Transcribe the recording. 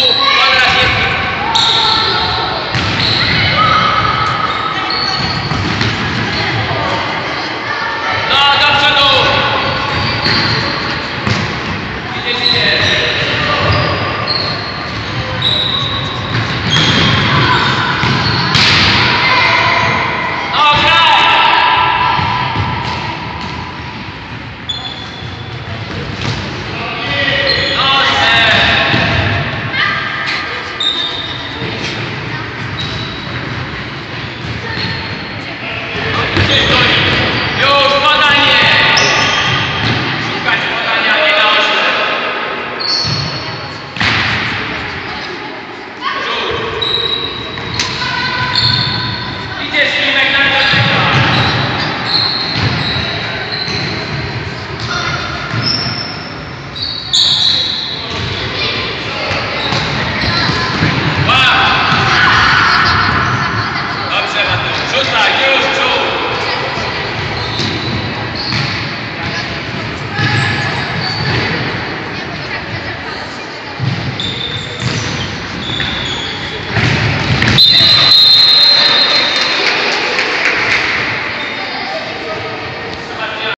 people